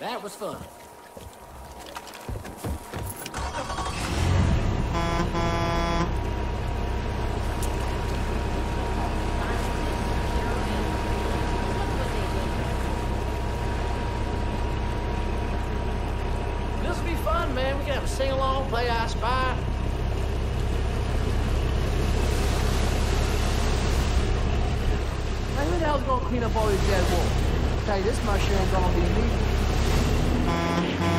That was fun. This will be fun, man. We can have a sing-along, play I Spy. Hey, who the hell's gonna clean up all these dead wolves? You, this mushroom gonna be me. And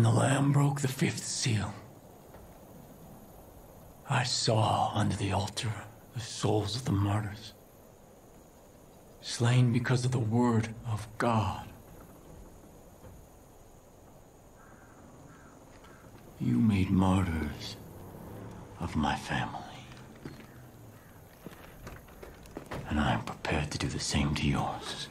when the Lamb broke the fifth seal, I saw under the altar the souls of the martyrs, slain because of the word of God. You made martyrs of my family. And I am prepared to do the same to yours.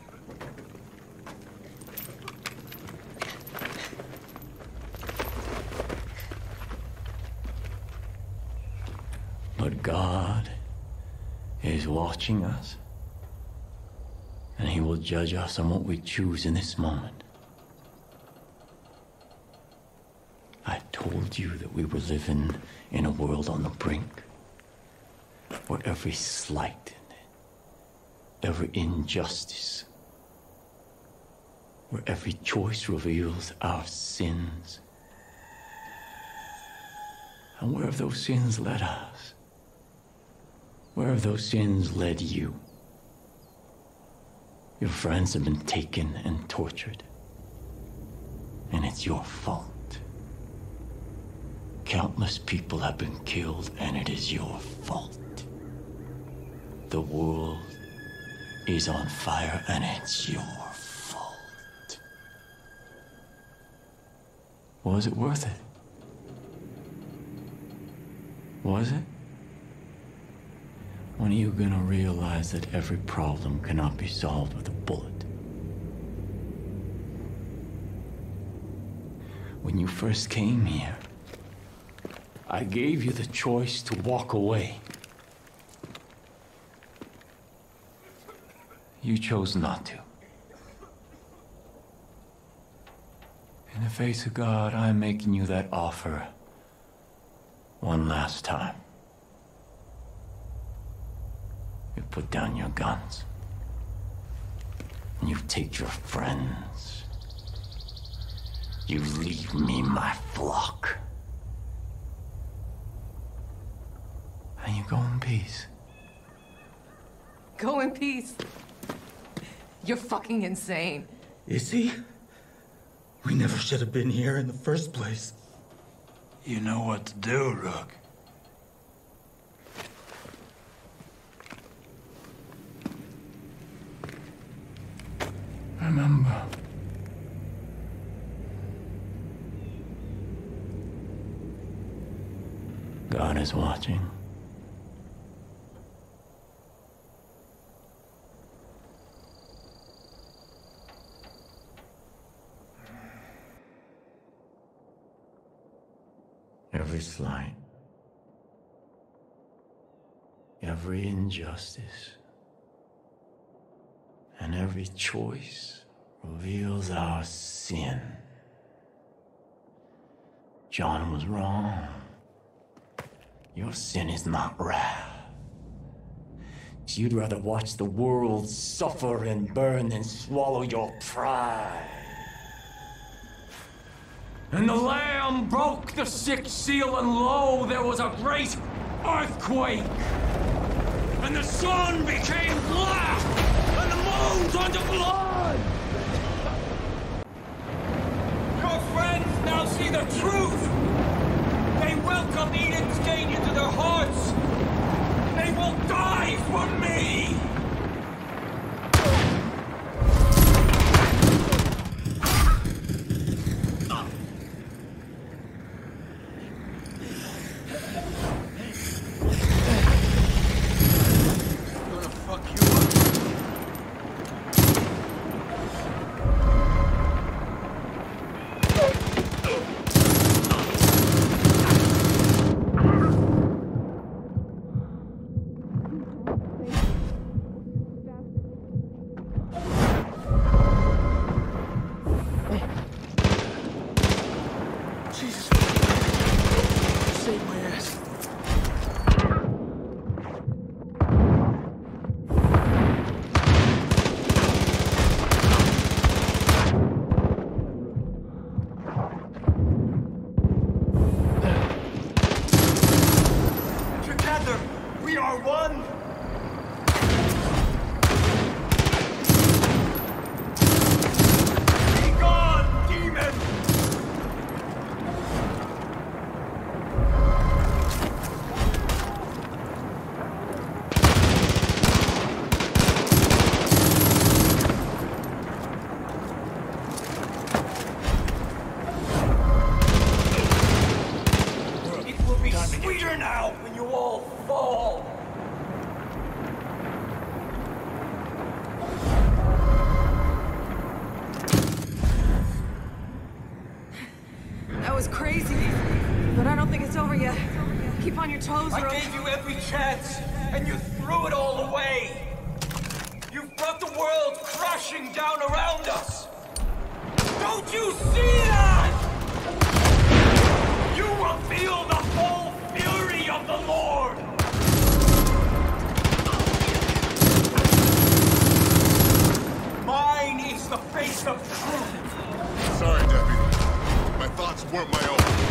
But God is watching us. And He will judge us on what we choose in this moment. I told you that we were living in a world on the brink where every slight, every injustice, where every choice reveals our sins. And where have those sins led us? Where have those sins led you? Your friends have been taken and tortured. And it's your fault. Countless people have been killed, and it is your fault. The world is on fire, and it's your fault. Was it worth it? Was it? When are you gonna realize that every problem cannot be solved with a bullet? When you first came here, I gave you the choice to walk away. You chose not to. In the face of God, I'm making you that offer one last time. You put down your guns. And you take your friends. You leave me my flock. And you go in peace. Go in peace. You're fucking insane. Is he? We never should have been here in the first place. You know what to do, Rook. Remember. God is watching. Every slight, every injustice, every choice reveals our sin. John was wrong. Your sin is not wrath. You'd rather watch the world suffer and burn than swallow your pride. And the Lamb broke the sixth seal, and lo, there was a great earthquake. And the sun became black bones on the line! Your friends now see the truth! keep on your toes, I gave you every chance, and you threw it all away. You've brought the world crashing down around us. Don't you see that? You will feel the full fury of the Lord. Mine is the face of truth. Sorry, Debbie. My thoughts weren't my own.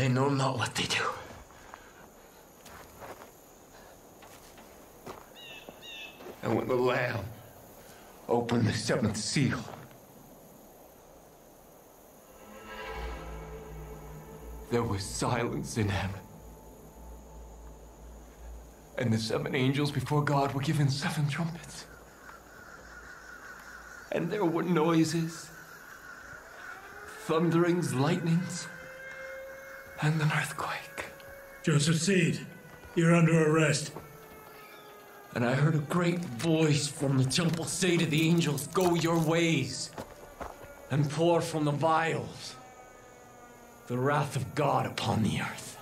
They know not what they do. And when the Lamb opened the seventh seal, there was silence in heaven. And the seven angels before God were given seven trumpets. And there were noises, thunderings, lightnings and an earthquake. Joseph Seed, you're under arrest. And I heard a great voice from the temple say to the angels, Go your ways, and pour from the vials the wrath of God upon the earth.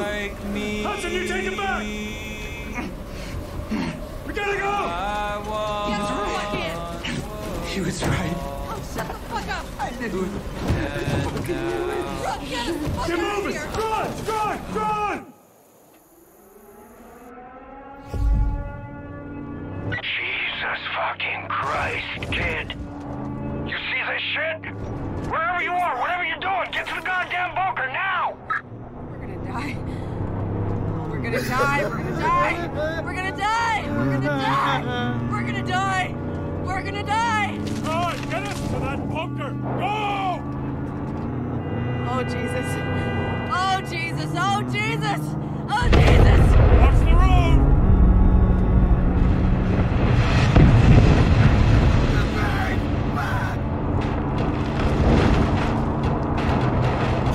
Like me. Hudson, you take it back! We gotta go! He was right. Shut the fuck up! Get moving! Run! Run! Run! Gonna die. We're gonna die. We're gonna die. We're gonna die. We're gonna die. We're gonna die. All right, get us to that bunker! Go! Oh Jesus. Oh Jesus. Oh Jesus. Oh Jesus. Watch the road!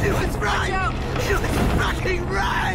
He was Watch out. He was fucking right!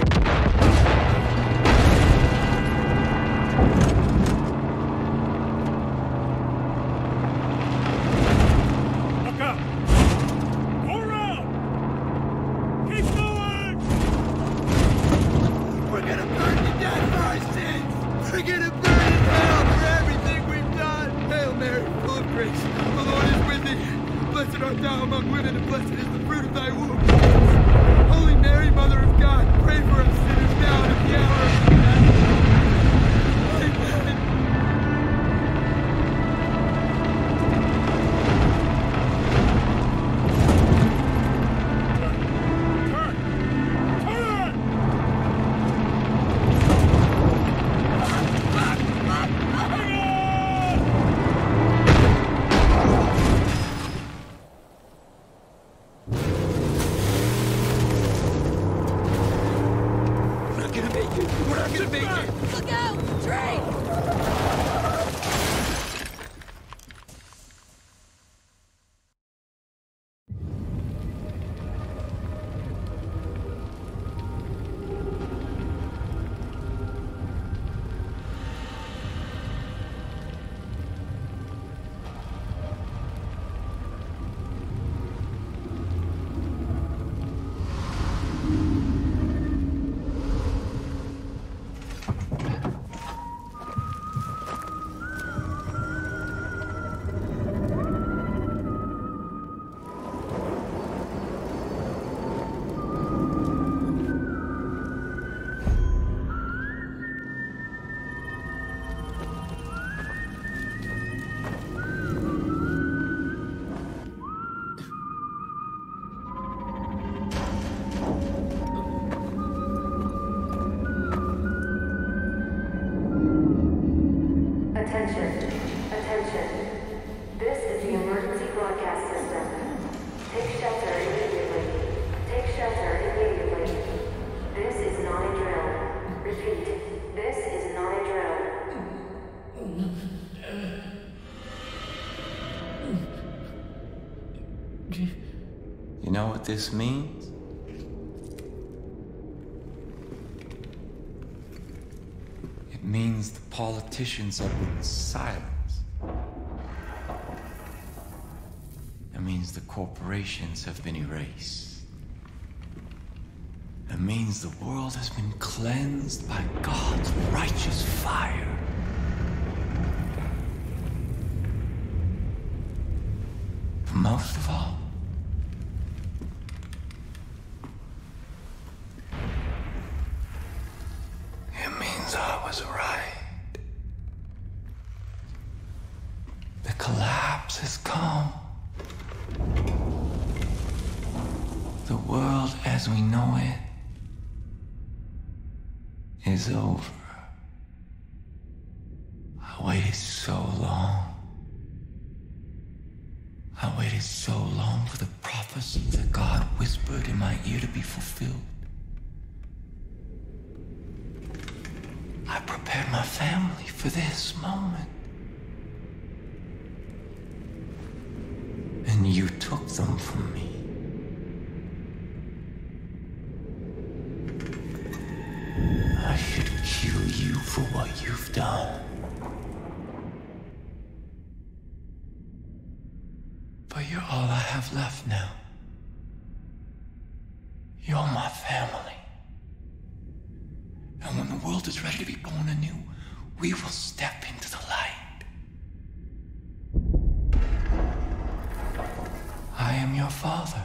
This means? It means the politicians have been silenced. It means means the corporations have been erased. It means the world has been cleansed by God's righteous fire. Most of all, it means I was right. The collapse has come. The world as we know it is over. I waited so long. I waited so long for the prophecy that God whispered in my ear to be fulfilled. I prepared my family for this moment. And you took them from me. I should kill you for what you've done. But you're all I have left now. You're my family. And when the world is ready to be born anew, we will step into the light. I am your father.